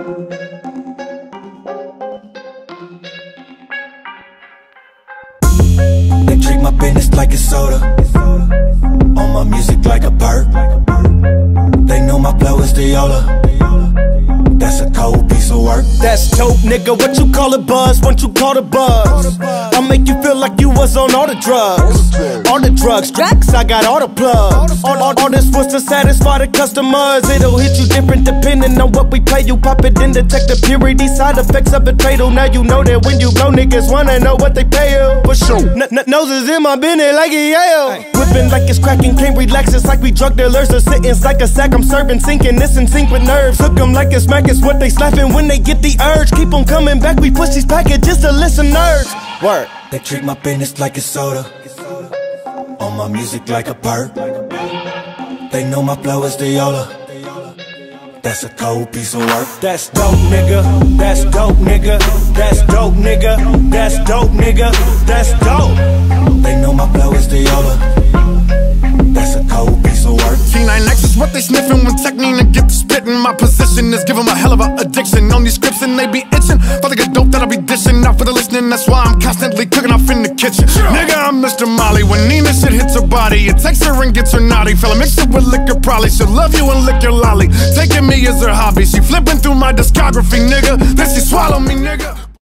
They treat my business like it's soda. On my music like a perk. They know my flow is Yola. That's a cold work. That's dope, nigga. What you call it, buzz? What you call it, buzz? I'll make you feel like you was on all the drugs. All the drugs, drugs. I got all the plugs. All, all, all this was to satisfy the customers. It'll hit you different depending on what we play. You pop it in, detect the purity side effects of it fatal. Now you know that when you blow, niggas wanna know what they pay you. For sure. N- n- noses in my business like a Yale. Whipping like it's cracking, can't relax. It's like we drug dealers. The sentence like a sack. I'm serving, sinking this in sync with nerves. Hook 'em like it's smack. It's what they slapping when they get the urge. Keep 'em coming back. We push these packages to listeners. Work. They treat my business like it's soda. On my music like a perk. They know my flow is the Yola. That's a cold piece of work. That's dope, nigga. That's dope, nigga. That's dope, nigga. That's dope, nigga. That's dope. What they sniffing when Tech N9ne get to spitting. My position is give 'em a hell of a addiction. On these scripts and they be itching. For the good dope that I be dishing out for the listening. That's why I'm constantly cooking off in the kitchen. Nigga, I'm Mr. Molly. When Nina shit hits her body, it takes her and gets her naughty. Fella, mix it with liquor, probably. She'll love you and lick your lolly. Taking me as her hobby. She flipping through my discography, nigga. Then she swallow me, nigga.